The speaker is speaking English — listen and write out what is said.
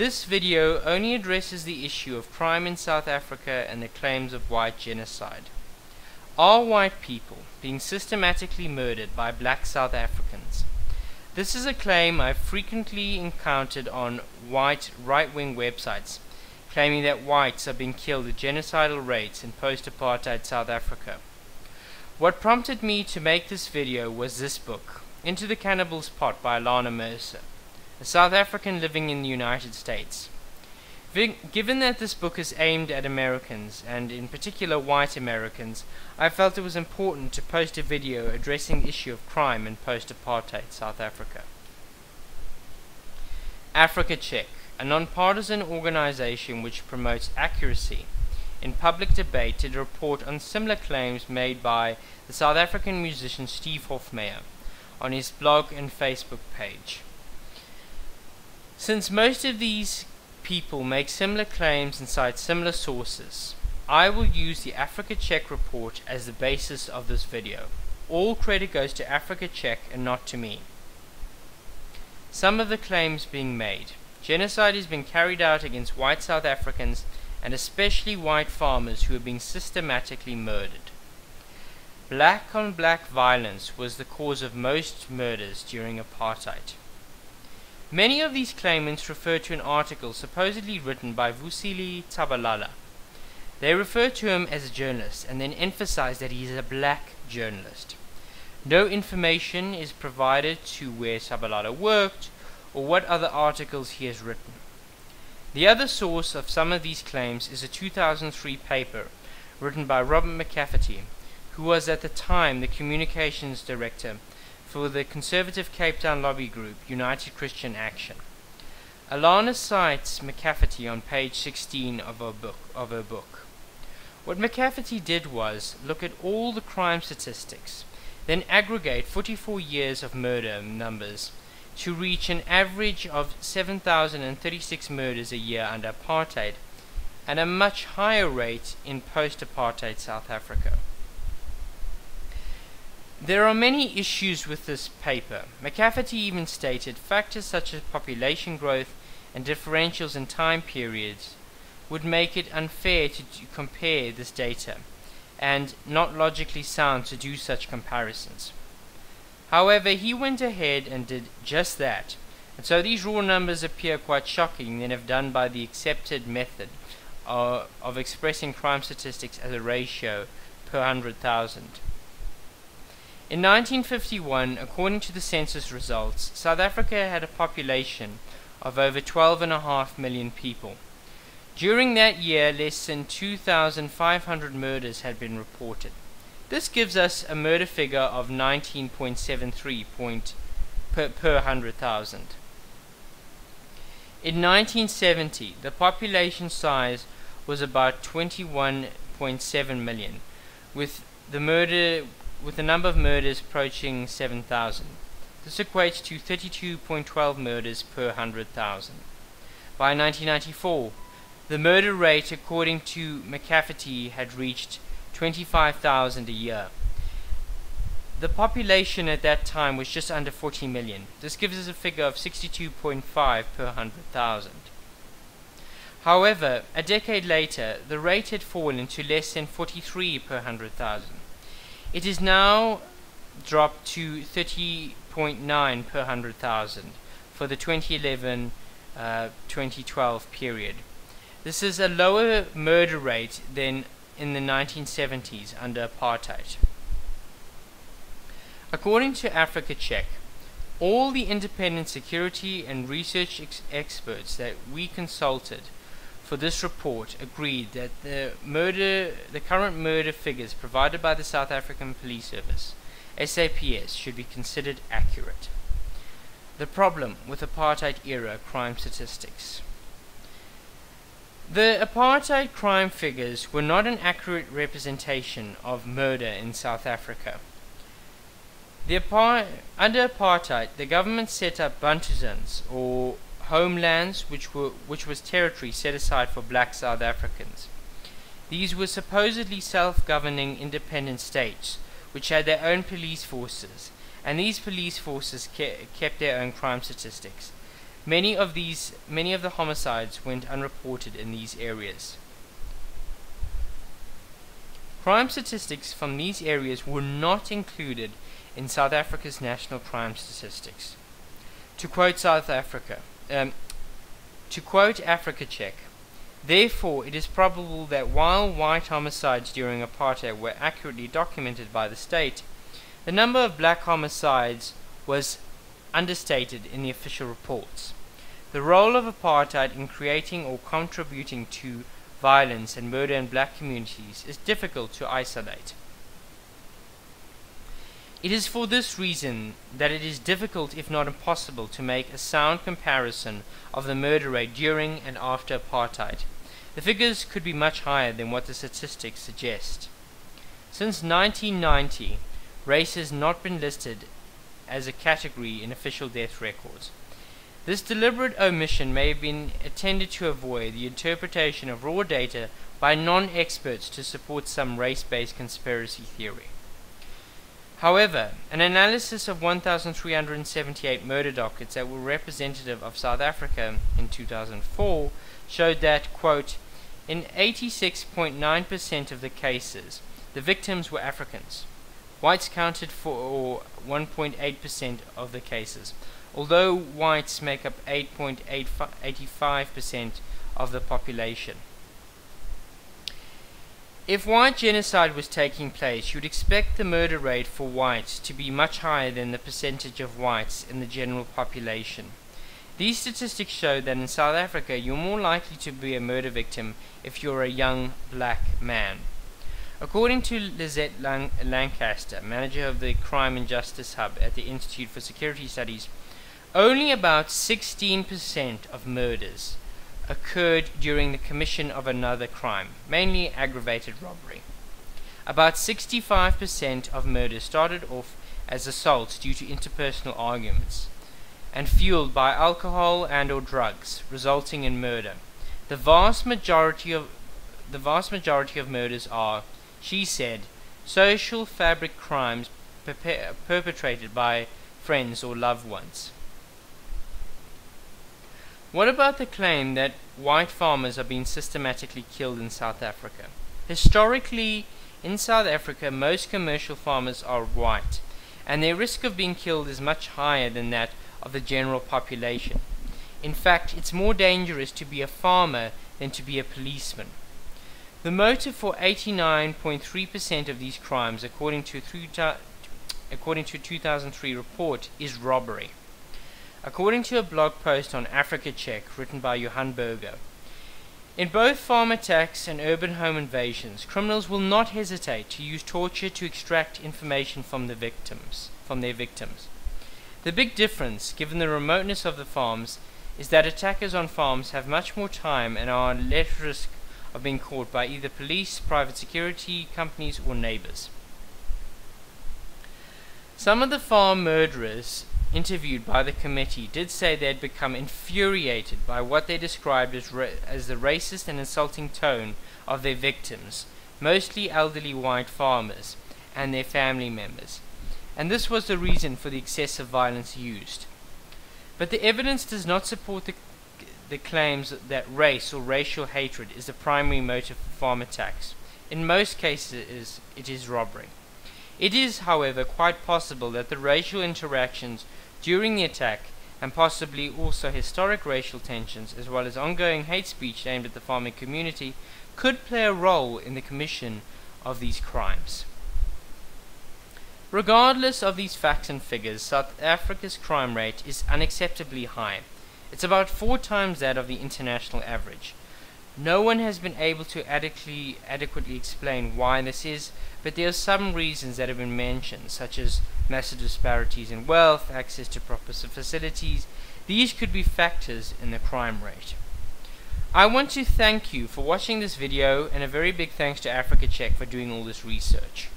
This video only addresses the issue of crime in South Africa and the claims of white genocide. Are white people being systematically murdered by black South Africans? This is a claim I've frequently encountered on white right-wing websites, claiming that whites are being killed at genocidal rates in post-apartheid South Africa. What prompted me to make this video was this book, Into the Cannibal's Pot by Ilana Mercer, a South African living in the United States. Given that this book is aimed at Americans, and in particular white Americans, I felt it was important to post a video addressing the issue of crime in post-apartheid South Africa. Africa Check, a non-partisan organization which promotes accuracy in public debate did a report on similar claims made by the South African musician Steve Hofmeyr on his blog and Facebook page. Since most of these people make similar claims and cite similar sources. I will use the Africa Check report as the basis of this video. All credit goes to Africa Check and not to me. Some of the claims being made. Genocide is being carried out against white South Africans and especially white farmers who are being systematically murdered. Black on black violence was the cause of most murders during apartheid. Many of these claimants refer to an article supposedly written by Vusile Tshabalala. They refer to him as a journalist and then emphasize that he is a black journalist. No information is provided to where Tshabalala worked or what other articles he has written. The other source of some of these claims is a 2003 paper written by Robert McCafferty, who was at the time the communications director for the conservative Cape Town lobby group United Christian Action. Ilana cites McCafferty on page 16 of her book. Of her book. What McCafferty did was look at all the crime statistics, then aggregate 44 years of murder numbers to reach an average of 7,036 murders a year under apartheid and a much higher rate in post-apartheid South Africa. There are many issues with this paper. McCafferty even stated factors such as population growth and differentials in time periods would make it unfair to compare this data and not logically sound to do such comparisons. However, he went ahead and did just that, and so these raw numbers appear quite shocking than if done by the accepted method of, of expressing crime statistics as a ratio per 100,000. In 1951, according to the census results, South Africa had a population of over 12.5 million people. During that year, less than 2,500 murders had been reported. This gives us a murder figure of 19.73 point per, per 100,000. In 1970, the population size was about 21.7 million, with the murder with the number of murders approaching 7,000. This equates to 32.12 murders per 100,000. By 1994, the murder rate, according to McCafferty, had reached 25,000 a year. The population at that time was just under 40 million. This gives us a figure of 62.5 per 100,000. However, a decade later, the rate had fallen to less than 43 per 100,000. It is now dropped to 30.9 per 100,000 for the 2011 uh, 2012 period. This is a lower murder rate than in the 1970s under apartheid. According to Africa Check, all the independent security and research ex experts that we consulted for this report agreed that the murder, the current murder figures provided by the South African Police Service, SAPS, should be considered accurate. The problem with apartheid era crime statistics. The apartheid crime figures were not an accurate representation of murder in South Africa. Apar under apartheid, the government set up Bantustans, or homelands which were which was territory set aside for black South Africans. These were supposedly self-governing independent states which had their own police forces, and these police forces ke kept their own crime statistics. Many of these many of the homicides went unreported in these areas. Crime statistics from these areas were not included in South Africa's national crime statistics. To quote South Africa, um, to quote Africa Check, therefore it is probable that while white homicides during apartheid were accurately documented by the state, the number of black homicides was understated in the official reports. The role of apartheid in creating or contributing to violence and murder in black communities is difficult to isolate. It is for this reason that it is difficult, if not impossible, to make a sound comparison of the murder rate during and after apartheid. The figures could be much higher than what the statistics suggest. Since 1990, race has not been listed as a category in official death records. This deliberate omission may have been intended to avoid the interpretation of raw data by non-experts to support some race-based conspiracy theory. However, an analysis of 1,378 murder dockets that were representative of South Africa in 2004 showed that, quote, in 86.9% of the cases, the victims were Africans. Whites counted for 1.8% of the cases, although whites make up 8.85% of the population. If white genocide was taking place, you'd expect the murder rate for whites to be much higher than the percentage of whites in the general population. These statistics show that in South Africa you're more likely to be a murder victim if you're a young black man. According to Lizette Lancaster, manager of the Crime and Justice Hub at the Institute for Security Studies, only about 16% of murders occurred during the commission of another crime, mainly aggravated robbery. About 65% of murders started off as assaults due to interpersonal arguments and fueled by alcohol and or drugs, resulting in murder. The vast majority of the vast majority of murders are, she said, social fabric crimes perpetrated by friends or loved ones. What about the claim that white farmers are being systematically killed in South Africa? Historically, in South Africa, most commercial farmers are white, and their risk of being killed is much higher than that of the general population. In fact, it's more dangerous to be a farmer than to be a policeman. The motive for 89.3% of these crimes, according to, according to a 2003 report, is robbery. According to a blog post on Africa Check written by Johan Burger, in both farm attacks and urban home invasions, criminals will not hesitate to use torture to extract information from the victims, from their victims. The big difference, given the remoteness of the farms, is that attackers on farms have much more time and are less risk of being caught by either police, private security companies, or neighbors. Some of the farm murderers interviewed by the committee did say they had become infuriated by what they described as, as the racist and insulting tone of their victims, mostly elderly white farmers, and their family members, and this was the reason for the excessive violence used. But the evidence does not support the, the claims that race or racial hatred is the primary motive for farm attacks. In most cases, it is robbery. It is, however, quite possible that the racial interactions during the attack, and possibly also historic racial tensions, as well as ongoing hate speech aimed at the farming community, could play a role in the commission of these crimes. Regardless of these facts and figures, South Africa's crime rate is unacceptably high. It's about four times that of the international average. No one has been able to adequately, adequately explain why this is, but there are some reasons that have been mentioned, such as massive disparities in wealth, access to proper facilities. These could be factors in the crime rate. I want to thank you for watching this video and a very big thanks to Africa Check for doing all this research.